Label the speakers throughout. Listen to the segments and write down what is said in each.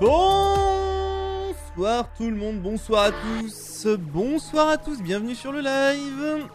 Speaker 1: Bonsoir tout le monde, bonsoir à tous, bonsoir à tous, bienvenue sur le live.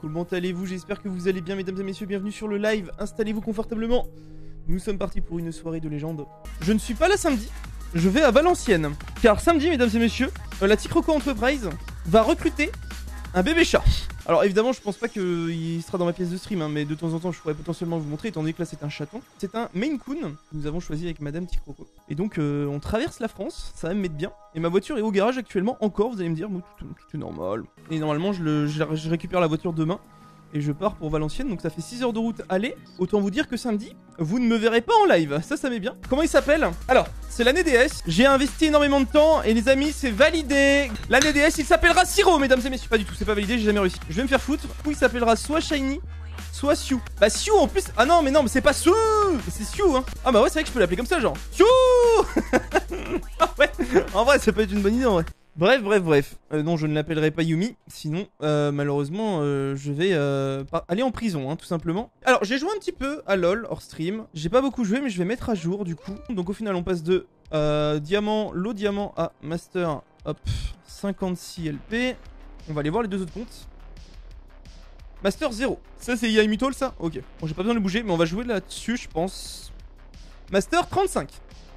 Speaker 1: Comment allez-vous? J'espère que vous allez bien mesdames et messieurs, bienvenue sur le live, installez-vous confortablement. Nous sommes partis pour une soirée de légende. Je ne suis pas là samedi, je vais à Valenciennes. Car samedi mesdames et messieurs, euh, la Ticroco Enterprise va recruter un bébé chat. Alors évidemment, je pense pas qu'il sera dans ma pièce de stream, hein, mais de temps en temps, je pourrais potentiellement vous montrer, étant donné que là c'est un chaton. C'est un Maine Coon que nous avons choisi avec Madame Ticroco. Et donc, euh, on traverse la France, ça va me mettre bien. Et ma voiture est au garage actuellement encore, vous allez me dire, tout, tout- est normal. Et normalement, je récupère la voiture demain. Et je pars pour Valenciennes, donc ça fait 6 heures de route aller. Autant vous dire que samedi, vous ne me verrez pas en live. Ça, ça m'est bien. Comment il s'appelle? Alors, c'est l'année DS. J'ai investi énormément de temps et les amis, c'est validé. L'année DS, il s'appellera Siro, mesdames et messieurs. Pas du tout, c'est pas validé, j'ai jamais réussi. Je vais me faire foutre. Ou il s'appellera soit Shiny, soit Siu. Bah Siu en plus. Ah non, mais non, mais c'est pas Siu. C'est Siu, hein. Ah bah ouais, c'est vrai que je peux l'appeler comme ça, genre. Siu. ah ouais. En vrai, ça peut être une bonne idée en vrai. Bref, bref, bref. Euh, non, je ne l'appellerai pas Yumi. Sinon, euh, malheureusement, euh, je vais aller en prison, hein, tout simplement. Alors, j'ai joué un petit peu à LoL hors stream. J'ai pas beaucoup joué, mais je vais mettre à jour du coup. Donc, au final, on passe de diamant, low diamant à master. Hop, 56 LP. On va aller voir les deux autres comptes. Master 0. Ça, c'est IA Mutol, ça Ok. Bon, j'ai pas besoin de bouger, mais on va jouer là-dessus, je pense. Master 35.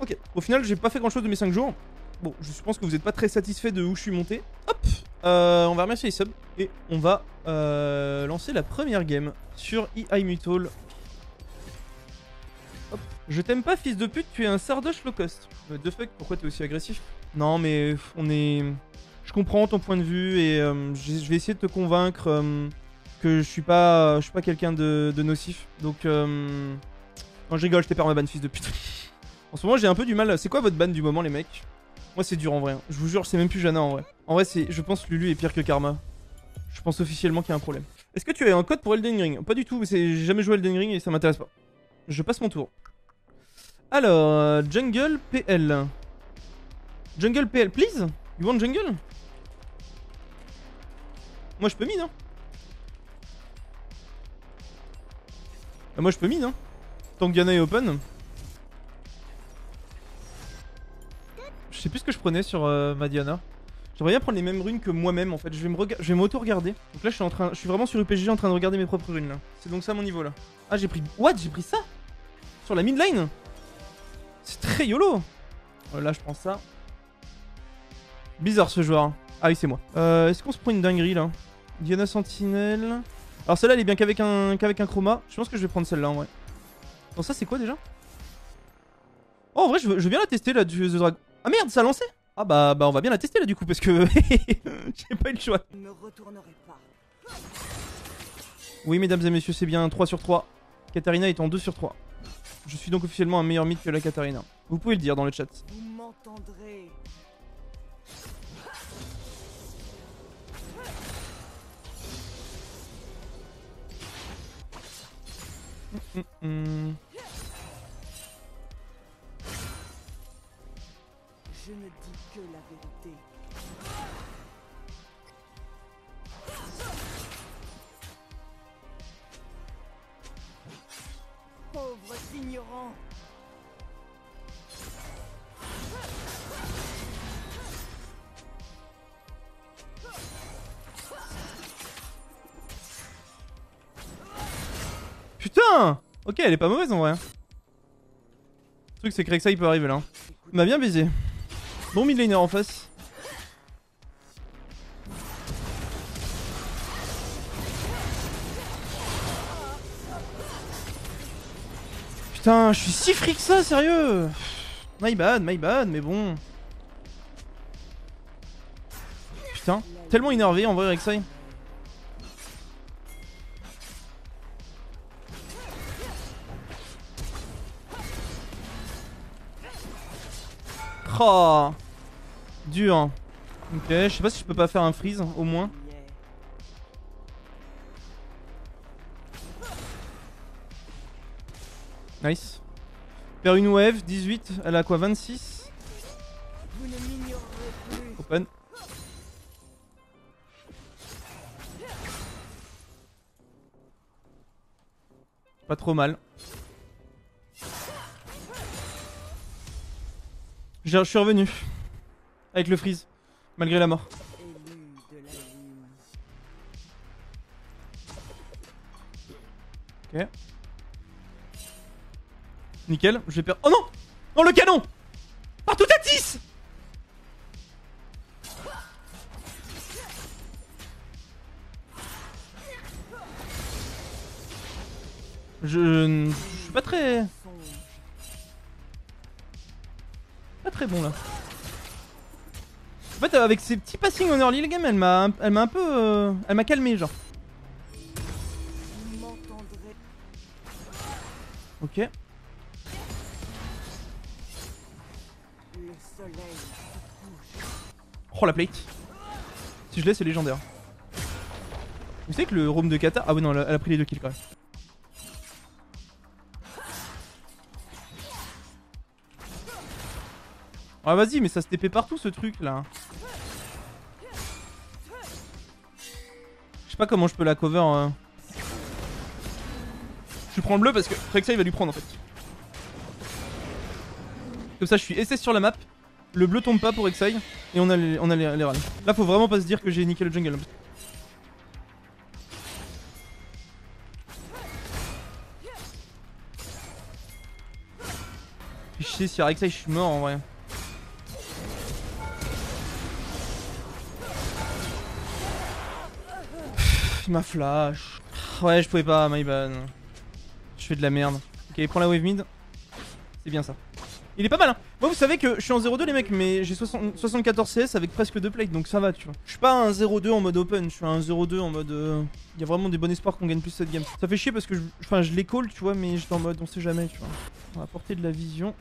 Speaker 1: Ok. Au final, j'ai pas fait grand chose de mes 5 jours. Bon, je pense que vous n'êtes pas très satisfait de où je suis monté. Hop Euh, On va remercier les subs. Et on va euh, lancer la première game sur EI Mutual. Hop. Je t'aime pas, fils de pute, tu es un sardoche low cost. Euh, the fuck, pourquoi t'es aussi agressif? Non, mais on est. Je comprends ton point de vue et euh, je vais essayer de te convaincre que je suis pas, suis pas quelqu'un de, nocif. Donc, non, je rigole, je t'ai perdu ma ban, fils de pute. en ce moment, j'ai un peu du mal. C'est quoi votre ban du moment, les mecs? Moi c'est dur en vrai. Je vous jure, c'est même plus Jana en vrai. En vrai, c'est, je pense Lulu est pire que Karma. Je pense officiellement qu'il y a un problème. Est-ce que tu as un code pour Elden Ring? Pas du tout, mais j'ai jamais joué Elden Ring et ça m'intéresse pas. Je passe mon tour. Alors, euh, Jungle PL. Jungle PL, please? You want Jungle? Moi je peux mine, hein Ah, Moi je peux mine, hein Tant que Diana est open. Je sais plus ce que je prenais sur euh, ma Diana. J'aimerais bien prendre les mêmes runes que moi-même en fait. Je vais me m'auto-regarder. Donc là je suis en train. Je suis vraiment sur UPG en train de regarder mes propres runes là. C'est donc ça mon niveau là. Ah j'ai pris. What? J'ai pris ça? Sur la mid lane C'est très YOLO Euh, Là je prends ça. Bizarre ce joueur. hein. Ah oui c'est moi. Euh, Est-ce qu'on se prend une dinguerie là? Diana Sentinelle. Alors celle-là elle est bien qu'avec un, un chroma. Je pense que je vais prendre celle-là en vrai. Ça c'est quoi déjà? Oh en vrai je veux, bien la tester là du The Dragon. Ah merde, ça a lancé Ah bah, bah on va bien la tester là du coup parce que j'ai pas eu le choix.
Speaker 2: ne retournerai pas.
Speaker 1: Oui mesdames et messieurs, c'est bien un 3 sur 3. Katarina est en 2 sur 3. Je suis donc officiellement un meilleur mythe que la Katarina. Vous pouvez le dire dans le chat.
Speaker 2: Vous m'entendrez.
Speaker 1: Hmm.
Speaker 2: Je ne dis que la vérité. Pauvres ignorants.
Speaker 1: Putain Ok, elle est pas mauvaise en vrai. Le truc c'est que Rek'Sai peut arriver là. Il m'a bien baisé. Bon mid laner en face. Putain, je suis si free que ça, sérieux My bad, my bad, mais bon. Putain, tellement énervé en vrai Rek'Sai. Oh Dur. hein. Ok, je sais pas si je peux pas faire un freeze au moins. Nice. Faire une wave, 18, elle a quoi 26
Speaker 2: Vous ne m'ignorerez plus.
Speaker 1: Open. Pas trop mal. Je suis revenu. Avec le freeze. Malgré la mort.
Speaker 2: Lune.
Speaker 1: Nickel, je vais perdre. Oh non Non, le canon Partout à 10 Je... je suis pas très... Pas très bon là. En fait, avec ses petits passings en early game, elle m'a elle m'a un peu... euh, Elle m'a calmé, genre. Ok. Oh la plate. Si je l'ai, c'est légendaire. Vous savez que le roam de Kata... Ah oui non, elle a pris les deux kills quand même. Ah vas-y, mais ça se TP partout ce truc là. Je sais pas comment je peux la cover. euh. Je prends le bleu parce que Rek'Sai va lui prendre en fait. Comme ça je suis SS sur la map. Le bleu tombe pas pour Rek'Sai. Et on a les, on a les. Là, faut vraiment pas se dire que j'ai niqué le jungle. Fais chier, si Rek'Sai, je suis mort en vrai. M'a flash. Ouais, je pouvais pas, my bad. Je fais de la merde. Ok, prends la wave mid. C'est bien ça. Il est pas mal hein Moi vous savez que je suis en 0-2 les mecs mais j'ai 60 74 CS avec presque 2 plates donc ça va tu vois. Je suis pas un 0-2 en mode open, je suis un 0-2 en mode... euh, Il y a vraiment des bons espoirs qu'on gagne plus cette game. Ça fait chier parce que je, enfin, je les call tu vois mais j'étais en mode on sait jamais tu vois. On va apporter de la vision.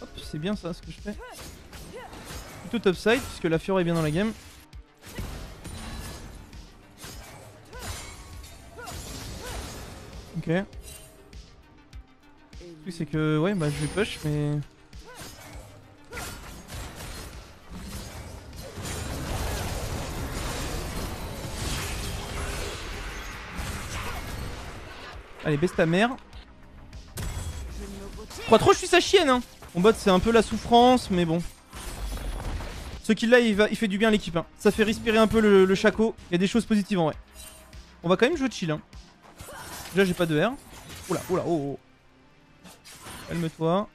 Speaker 1: Hop c'est bien ça ce que je fais. Plutôt topside puisque la fiore est bien dans la game. Ok. Le truc c'est que ouais bah je vais push mais... Allez baisse ta mère.
Speaker 2: Je
Speaker 1: 3 trop je suis sa chienne hein Mon bot c'est un peu la souffrance mais bon. Ce kill là il, va, il fait du bien à l'équipe hein. Ça fait respirer un peu le, le chaco. Il y a des choses positives en vrai. On va quand même jouer chill hein. Déjà j'ai pas de R. Oula oula oh oh. Calme-toi.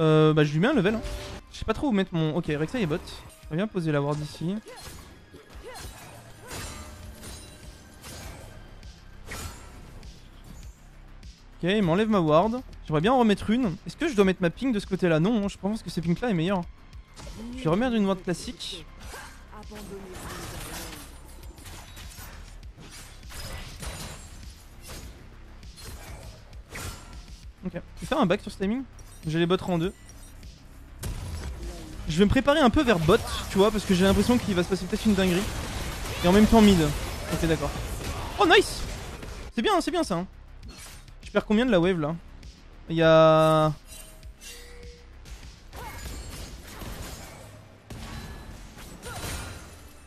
Speaker 1: Euh, bah je lui mets un level. Hein. Je sais pas trop où mettre mon... Ok, Rexa est bot. Je vais bien poser la ward ici. Ok, il m'enlève ma ward. J'aimerais bien en remettre une. Est-ce que je dois mettre ma ping de ce côté-là? Non, hein, je pense que ce ping là est meilleur. Je vais remettre une ward classique.
Speaker 2: À l'ombre.
Speaker 1: Ok. Tu faire un back sur ce timing J'ai les bots en deux. Je vais me préparer un peu vers bot, tu vois, parce que j'ai l'impression qu'il va se passer peut-être une dinguerie. Et en même temps mid. Ok, d'accord. Oh, nice C'est bien, c'est bien ça. hein. Je perds combien de la wave là? Il y a.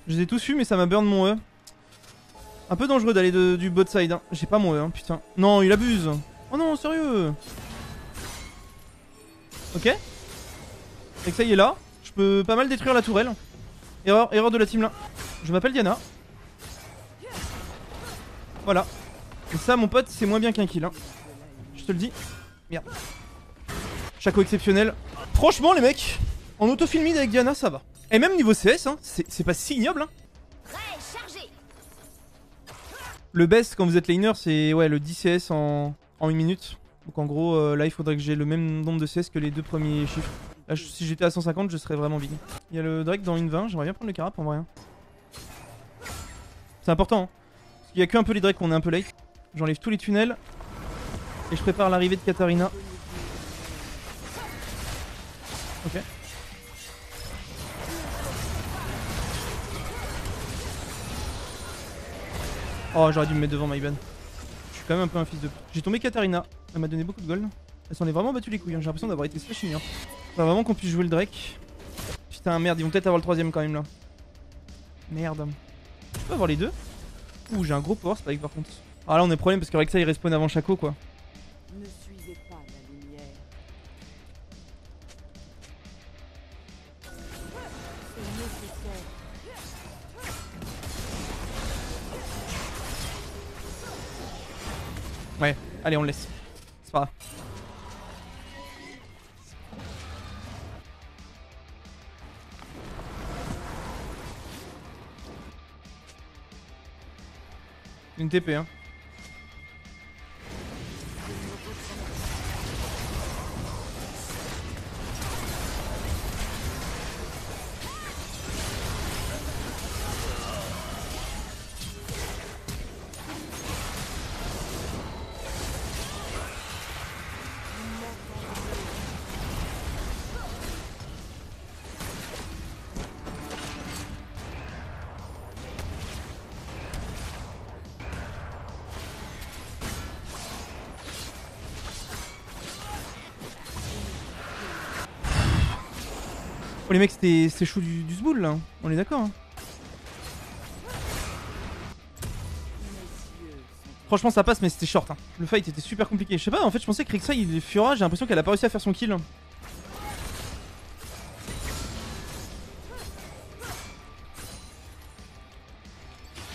Speaker 1: Je les ai tous eu, mais ça m'a burn mon E. Un peu dangereux d'aller du bot side. Hein. J'ai pas mon E, hein, putain. Non, il abuse. Oh non, sérieux Ok. Et que ça y est là. Je peux pas mal détruire la tourelle. Erreur, erreur de la team là. Je m'appelle Diana. Voilà. Et ça, mon pote, c'est moins bien qu'un kill. Hein. Je te le dis. Merde. Chaco exceptionnel. Franchement, les mecs, en autofill mid avec Diana, ça va. Et même niveau CS, hein, c'est pas si ignoble. Hein. Le best quand vous êtes laner, c'est ouais, le 10 CS en, en une minute. Donc en gros, euh, là, il faudrait que j'ai le même nombre de CS que les deux premiers chiffres. Là, si j'étais à 150, je serais vraiment big. Il y a le Drake dans une 20, j'aimerais bien prendre le carap en vrai. hein. C'est important. Hein. Parce qu'il y a que un peu les Drake qu'on est un peu late. J'enlève tous les tunnels. Et je prépare l'arrivée de Katarina. Ok. Oh, j'aurais dû me mettre devant Myban. Je suis quand même un peu un fils de. J'ai tombé Katarina. Elle m'a donné beaucoup de gold. Elle s'en est vraiment battu les couilles. hein. J'ai l'impression d'avoir été slash Faut vraiment qu'on puisse jouer le Drake. Putain, merde, ils vont peut-être avoir le troisième quand même là. Merde. Je peux avoir les deux? Ouh, j'ai un gros power spike par contre. Ah là on est problème parce qu'avec ça il respawn avant Chaco quoi. Allez on le laisse. C'est pas. Une TP hein. Oh les mecs c'était chaud du, du zboul là, on est d'accord hein. Franchement ça passe mais c'était short hein. Le fight était super compliqué. Je sais pas en fait je pensais que Rek'Sai il est j'ai l'impression qu'elle a pas réussi à faire son kill.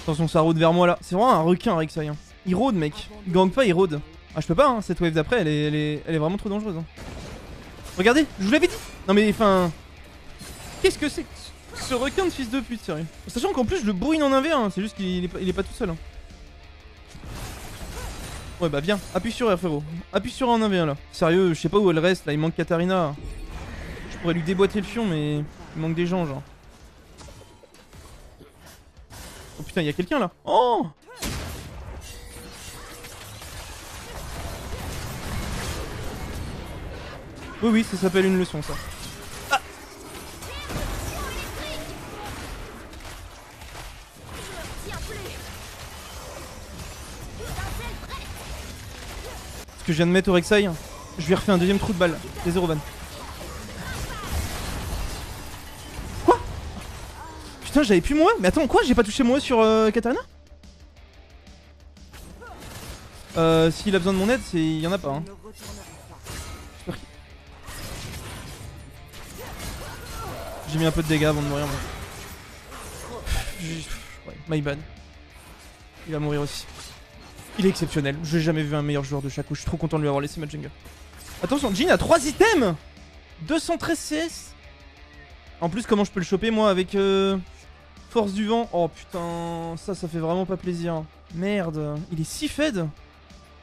Speaker 1: Attention ça rôde vers moi là. C'est vraiment un requin Rek'Sai hein. Il rôde mec. Il gangue pas, il rôde. Ah je peux pas hein, cette wave d'après elle est, elle, est, elle est vraiment trop dangereuse. hein. Regardez, je vous l'avais dit Non mais enfin... Qu'est-ce que c'est ce- requin de fils de pute sérieux Sachant qu'en plus je le bourrine en 1v1, c'est juste qu'il est, pas- tout seul. hein. Ouais bah viens, appuie sur R frérot. Appuie sur en 1v1 là. Sérieux, je sais pas où elle reste là, il manque Katarina. Je pourrais lui déboîter le fion mais il manque des gens genre. Oh putain, il y a quelqu'un là. Oh Oui oui, ça s'appelle une leçon ça. Que je viens de mettre au Rek'Sai, je lui ai refait un deuxième trou de balle. Les 0 van. Quoi? Putain, j'avais plus moi. Mais attends, quoi? J'ai pas touché moi sur euh, Katarina Euh, s'il a besoin de mon aide, il y en a pas. Hein. J'ai mis un peu de dégâts avant de mourir. J'ai- Ouais, my bad. Il va mourir aussi. Il est exceptionnel. Je n'ai jamais vu un meilleur joueur de coup. Je suis trop content de lui avoir laissé ma jungle. Attention, Jin a 3 items 213 CS En plus, comment je peux le choper moi avec euh, Force du vent? Oh putain, ça, ça fait vraiment pas plaisir. Merde, il est si fed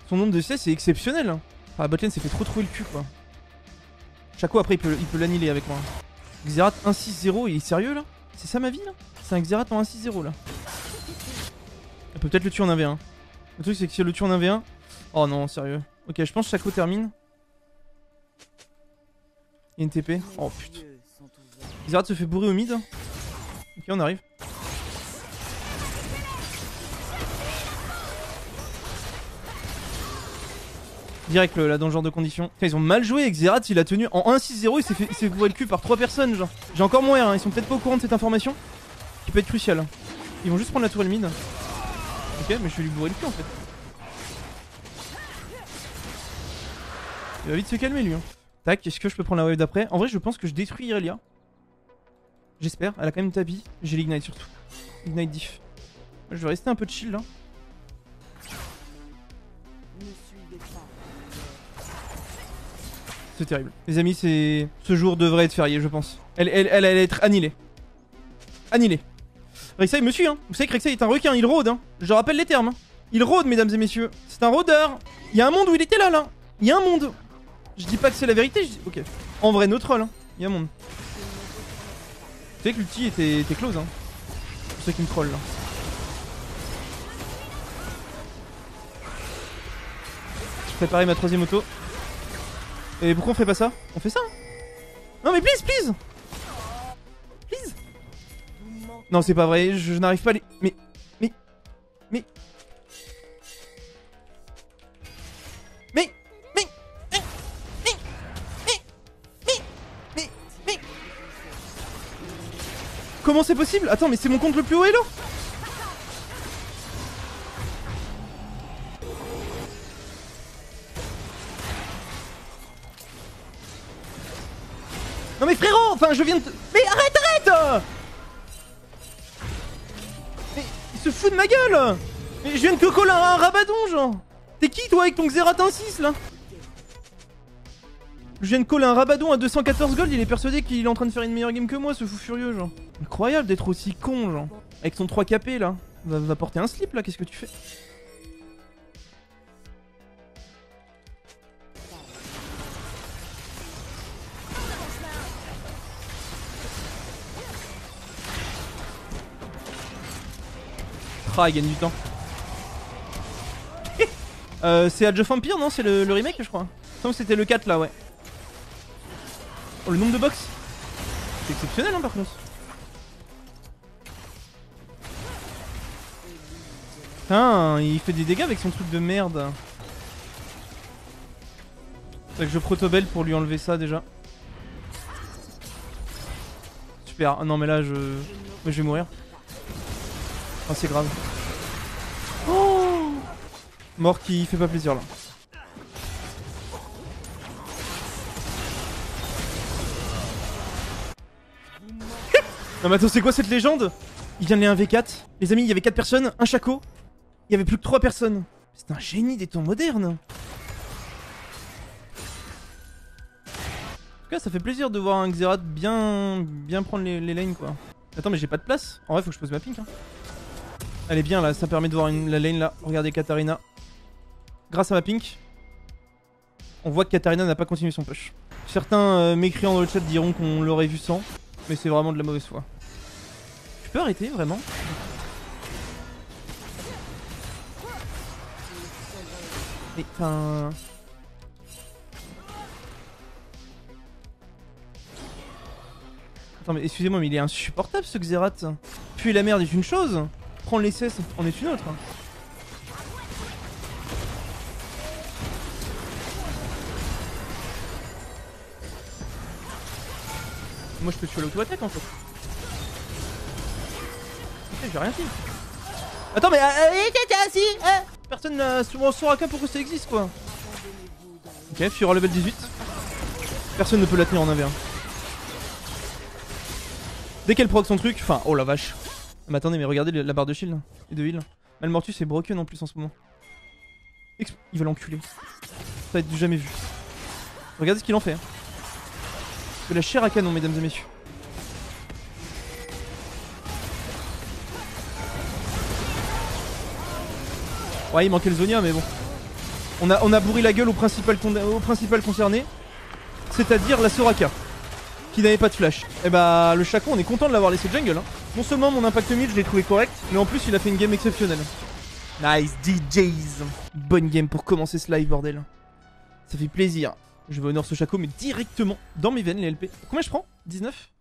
Speaker 1: Son nombre de CS est exceptionnel. Ah, la botlane s'est fait trop trouver le cul quoi. Chaco après il peut il peut l'annihiler avec moi. Xerath 1-6-0, il est sérieux là? C'est ça ma vie là? C'est un Xerath en 1-6-0 là. Elle peut peut-être le tuer en 1v1. Le truc c'est que si le tue en 1v1. Oh non, sérieux. Ok, je pense que Chaco termine. Il y a une TP. Oh putain. Xerath se fait bourrer au mid. Ok, on arrive. Direct le- là dans ce genre de conditions. Ils ont mal joué. Xerath il a tenu en 1-6-0. Il s'est fait, le cul par 3 personnes. Genre. J'ai encore moins. Hein. Ils sont peut-être pas au courant de cette information. Qui peut être cruciale. Ils vont juste prendre la tourelle mid. Ok, mais je vais lui bourrer le cul en fait. Il va vite se calmer lui. Hein. Tac, est-ce que je peux prendre la wave d'après? En vrai, je pense que je détruis Irelia. J'espère. Elle a quand même tapis. J'ai l'ignite surtout. Ignite diff. Je vais rester un peu chill là.
Speaker 2: Pas.
Speaker 1: C'est terrible. Les amis, c'est. Ce jour devrait être férié, je pense. Elle, elle, elle allait être annihilée. Annihilée. Rek'Sai me suit, hein. Vous savez que Rek'Sai est un requin, il rôde, hein. Je rappelle les termes. hein. Il rôde, mesdames et messieurs. C'est un rôdeur. Il y a un monde où il était là, là. Il y a un monde. Je dis pas que c'est la vérité, je dis. Ok. En vrai, no troll, hein. Il y a un monde. Vous savez que l'ulti était, close, hein. Pour ceux qui me trollent, là. Je préparer ma troisième auto. Et pourquoi on fait pas ça? On fait ça hein Non mais please Please non, c'est pas vrai, je, n'arrive pas à les... Mais... Mais... Mais... Mais... Mais... Mais... Mais... Mais... Mais... Mais... Comment c'est possible? Attends, mais c'est mon compte le plus haut hello? Non mais frérot Enfin, je viens de... Mais arrête, arrête! Se fout de ma gueule Mais je viens de coller un, rabadon, genre T'es qui toi avec ton Xeratin 6 là Je viens de coller un rabadon à 214 gold, il est persuadé qu'il est en train de faire une meilleure game que moi, ce fou furieux, genre. Incroyable d'être aussi con, genre. Avec son 3 KP là. Va porter un slip là, qu'est-ce que tu fais Ah, il gagne du temps. euh, c'est Age of Empire, non C'est le, remake, je crois. Non, c'était le 4 là, ouais. Oh, le nombre de box C'est exceptionnel, hein, par contre. Putain, il fait des dégâts avec son truc de merde. Fait que je protobelle pour lui enlever ça déjà. Super. Ah non, mais là, je. Je vais mourir. Ah, c'est grave. Oh Mort qui fait pas plaisir là. non mais attends c'est quoi cette légende? Il vient de les 1v4. Les amis il y avait 4 personnes, un chaco. Il y avait plus que 3 personnes. C'est un génie des temps modernes. En tout cas ça fait plaisir de voir un Xerath bien, bien prendre les, les lanes quoi. Attends mais j'ai pas de place. En vrai faut que je pose ma pink. Hein. Elle est bien là, ça permet de voir la lane là. Regardez Katarina. Grâce à ma pink, on voit que Katarina n'a pas continué son push. Certains euh, mécréants dans le chat diront qu'on l'aurait vu sans, mais c'est vraiment de la mauvaise foi. Tu peux arrêter vraiment? Mais enfin. Attends mais excusez-moi mais il est insupportable ce Xerath Puer la merde est une chose Prendre les est une autre Moi je peux tuer l'auto-attaque en fait. Ok j'ai rien fait Attends mais euh, euh, t'es assis hein Personne n'a souvent Soraka pourquoi ça existe quoi. Ok Fureur level 18 Personne ne peut la tenir en 1v1 Dès qu'elle proc son truc, enfin, oh la vache. Mais attendez, mais regardez la barre de shield et de heal. Malmortus est broken en plus en ce moment. Il va l'enculer. Ça va être du jamais vu. Regardez ce qu'il en fait. hein. De la chair à canon, mesdames et messieurs. Ouais, il manquait le Zonia, mais bon. On a, on a bourré la gueule au principal, concerné. C'est-à-dire la Soraka qui n'avait pas de flash. Et bah le Chaco on est content de l'avoir laissé jungle. Hein. Non seulement mon impact mid je l'ai trouvé correct, mais en plus il a fait une game exceptionnelle. Nice DJs Bonne game pour commencer ce live bordel. Ça fait plaisir. Je vais honor ce Chaco mais directement dans mes veines les LP. Combien je prends? 19